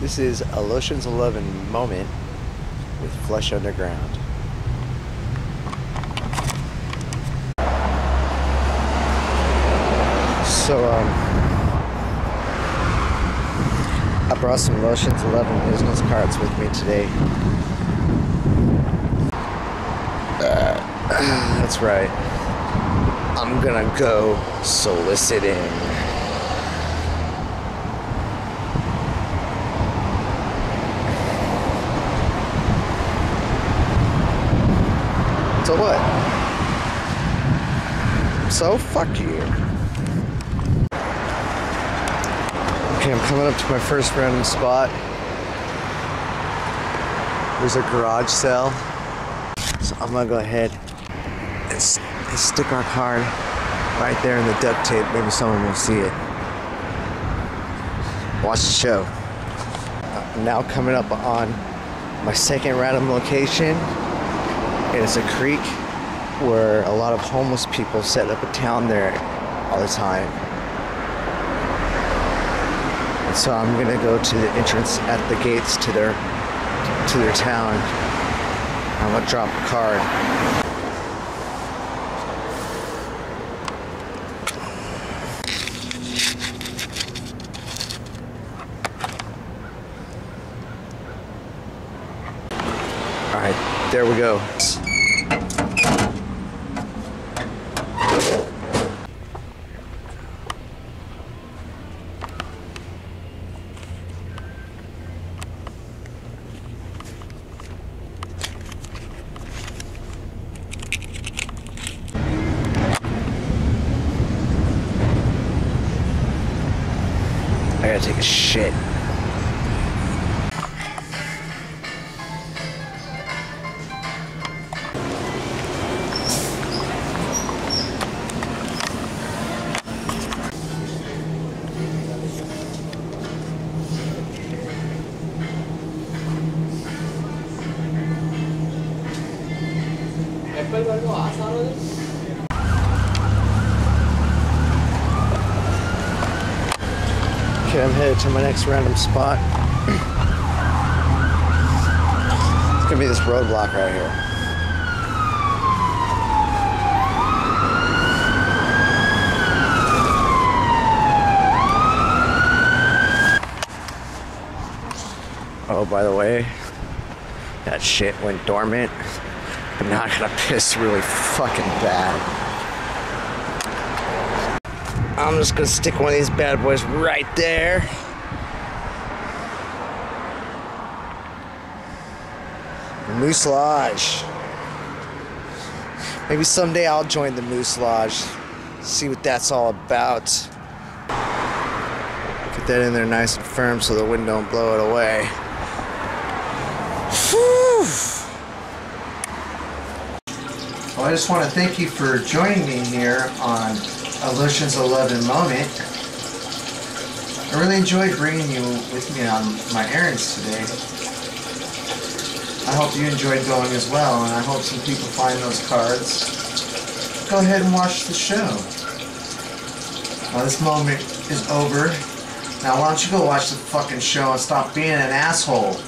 This is a Lotions A Lovin moment with Flush Underground. So, um, I brought some Lotions A Lovin business cards with me today. Uh, that's right. I'm gonna go soliciting. So what? So fuck you. Okay, I'm coming up to my first random spot. There's a garage sale. So I'm gonna go ahead and, stick our card right there in the duct tape. Maybe someone will see it. Watch the show. I'm now coming up on my second random location. It is a creek where a lot of homeless people set up a town there all the time. And so I'm gonna go to the entrance at the gates to their to their town. I'm gonna drop a card. All right, there we go. I gotta take a shit. Apple को आसान हो जाए Okay, I'm headed to my next random spot. it's gonna be this roadblock right here. Oh, by the way, that shit went dormant, but now I gotta piss really fucking bad. I'm just gonna stick one of these bad boys right there. Moose Lodge. Maybe someday I'll join the Moose Lodge. See what that's all about. Get that in there nice and firm so the wind don't blow it away. Whew. Well, I just want to thank you for joining me here on a Lotions A Lovin Moment. I really enjoyed bringing you with me on my errands today. I hope you enjoyed going as well, and I hope some people find those cards. Go ahead and watch the show. Well, this moment is over. Now, why don't you go watch the fucking show and stop being an asshole?